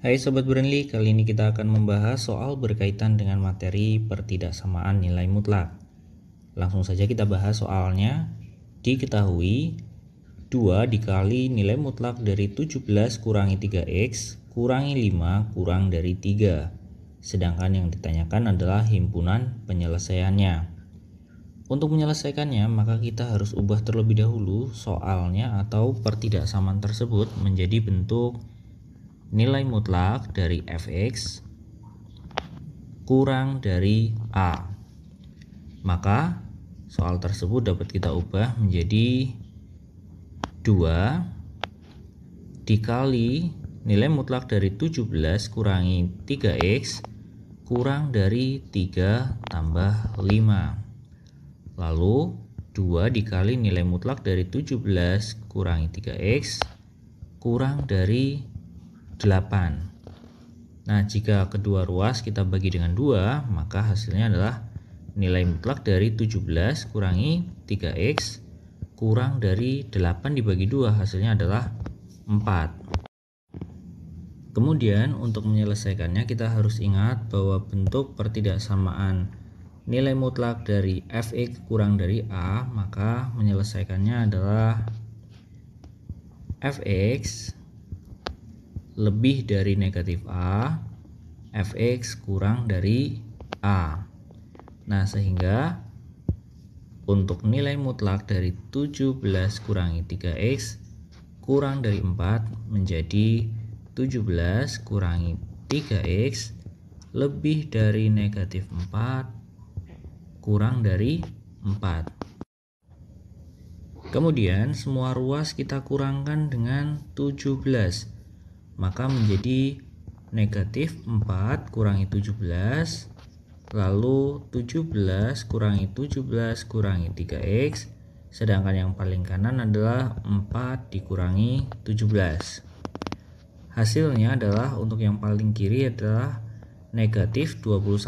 Hai Sobat Brandly, kali ini kita akan membahas soal berkaitan dengan materi pertidaksamaan nilai mutlak. Langsung saja kita bahas soalnya. Diketahui 2 dikali nilai mutlak dari 17 kurangi 3x kurangi 5 kurang dari 3. Sedangkan yang ditanyakan adalah himpunan penyelesaiannya. Untuk menyelesaikannya, maka kita harus ubah terlebih dahulu soalnya atau pertidaksamaan tersebut menjadi bentuk nilai mutlak dari fx kurang dari a. Maka soal tersebut dapat kita ubah menjadi 2 dikali nilai mutlak dari 17 kurangi 3x kurang dari 3 tambah 5. Lalu 2 dikali nilai mutlak dari 17 kurangi 3x kurang dari 8 Nah jika kedua ruas kita bagi dengan 2 maka hasilnya adalah nilai mutlak dari 17 kurangi 3x kurang dari 8 dibagi 2 hasilnya adalah 4 kemudian untuk menyelesaikannya kita harus ingat bahwa bentuk pertidaksamaan nilai mutlak dari fx kurang dari a maka menyelesaikannya adalah fx lebih dari negatif A fx kurang dari A. Nah sehingga untuk nilai mutlak dari 17 kurangi 3x kurang dari 4 menjadi 17 kurangi 3x lebih dari negatif 4 kurang dari 4 kemudian semua ruas kita kurangkan dengan 17 maka menjadi negatif 4 kurangi 17 lalu 17 kurangi 17 kurangi 3x sedangkan yang paling kanan adalah 4 dikurangi 17 hasilnya adalah untuk yang paling kiri adalah negatif 21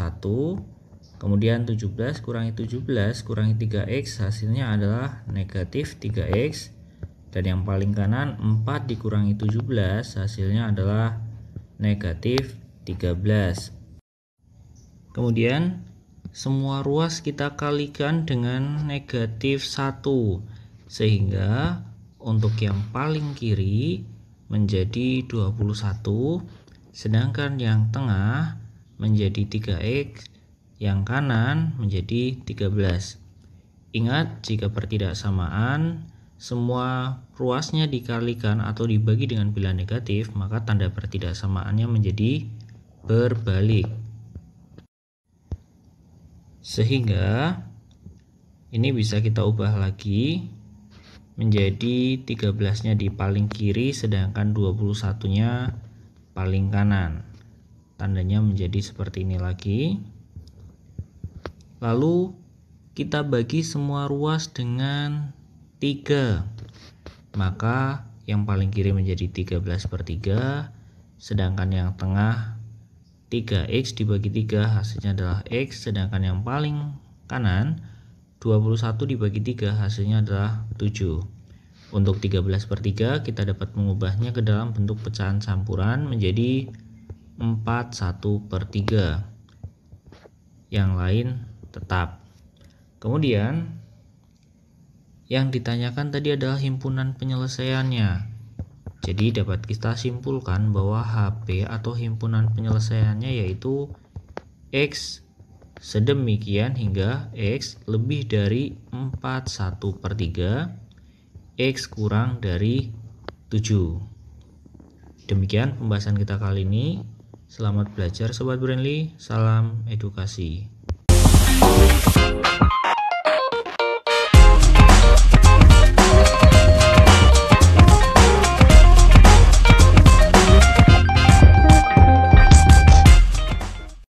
kemudian 17 kurangi 17 kurangi 3x hasilnya adalah negatif 3x dan yang paling kanan 4 dikurangi 17 hasilnya adalah negatif 13 kemudian semua ruas kita kalikan dengan negatif 1 sehingga untuk yang paling kiri menjadi 21 sedangkan yang tengah menjadi 3x yang kanan menjadi 13 ingat jika pertidaksamaan semua ruasnya dikalikan atau dibagi dengan bilangan negatif, maka tanda pertidaksamaannya menjadi berbalik. Sehingga ini bisa kita ubah lagi menjadi 13-nya di paling kiri sedangkan 21-nya paling kanan. Tandanya menjadi seperti ini lagi. Lalu kita bagi semua ruas dengan 3 maka yang paling kiri menjadi 13 per 3 sedangkan yang tengah 3x dibagi 3 hasilnya adalah x sedangkan yang paling kanan 21 dibagi 3 hasilnya adalah 7 untuk 13 per 3 kita dapat mengubahnya ke dalam bentuk pecahan campuran menjadi 4 1 per 3 yang lain tetap. Kemudian yang ditanyakan tadi adalah himpunan penyelesaiannya. Jadi dapat kita simpulkan bahwa HP atau himpunan penyelesaiannya yaitu X. Sedemikian hingga X lebih dari 41 per 3 X kurang dari 7 Demikian pembahasan kita kali ini. Selamat belajar Sobat Brandly. Salam edukasi